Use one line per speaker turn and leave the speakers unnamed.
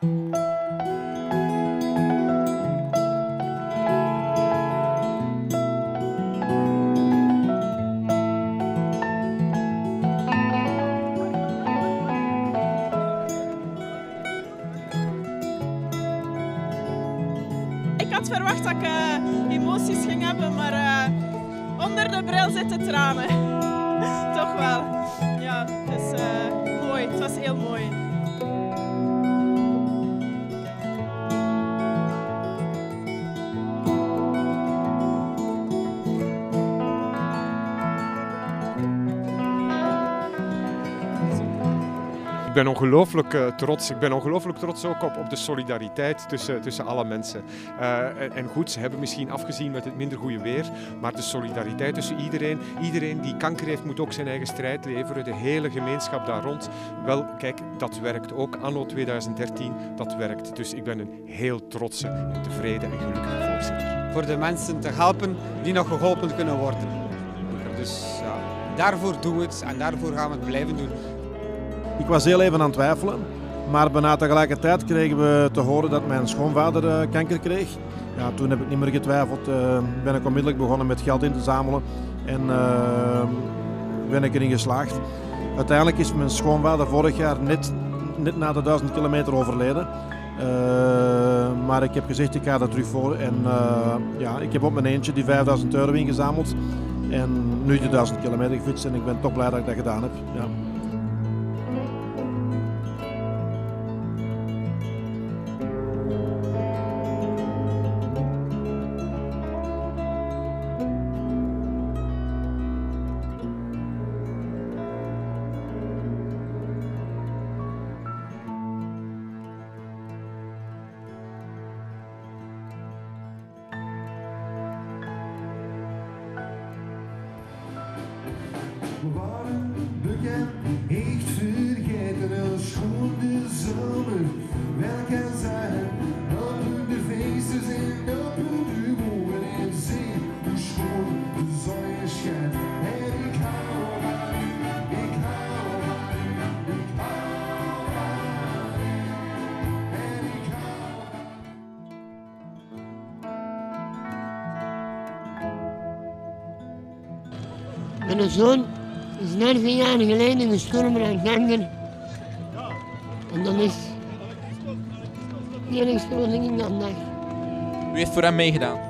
Ik had verwacht dat ik eh, emoties ging hebben, maar eh, onder de bril zitten tranen. Toch wel. Ja, het is eh, mooi. Het was heel mooi.
Ik ben ongelooflijk eh, trots. Ik ben ongelooflijk trots ook op, op de solidariteit tussen, tussen alle mensen. Eh, en, en goed, ze hebben misschien afgezien met het minder goede weer, maar de solidariteit tussen iedereen, iedereen die kanker heeft, moet ook zijn eigen strijd leveren. De hele gemeenschap daar rond. Wel, kijk, dat werkt ook anno 2013. Dat werkt. Dus ik ben een heel trotse, en tevreden en gelukkige voorzitter.
Voor de mensen te helpen die nog geholpen kunnen worden. Dus ja, daarvoor doen we het en daarvoor gaan we het blijven doen.
Ik was heel even aan het twijfelen, maar bijna tegelijkertijd kregen we te horen dat mijn schoonvader eh, kanker kreeg. Ja, toen heb ik niet meer getwijfeld. eh, ben ik onmiddellijk begonnen met geld in te zamelen en eh, ben ik erin geslaagd. Uiteindelijk is mijn schoonvader vorig jaar net, net na de 1000 kilometer overleden. Maar ik heb gezegd, ik ga er terug voor. En ja, ik heb op mijn eentje die 5000 euro ingezameld. En nu de 1000 kilometer gefietst en ik ben toch blij dat ik dat gedaan heb. Ja.
We waren bekend, echt vergeten als schoon de zomer. Welke zijn op de feesten en op de bomen en zee. Hoe schoon de zon schijnt. En ik hou van u, ik hou van u, ik hou van u. En ik hou van
Mijn zoon is net vier jaar geleden gestorven aan kanker. En dat is de wat ik dan dacht.
U heeft voor hem meegedaan.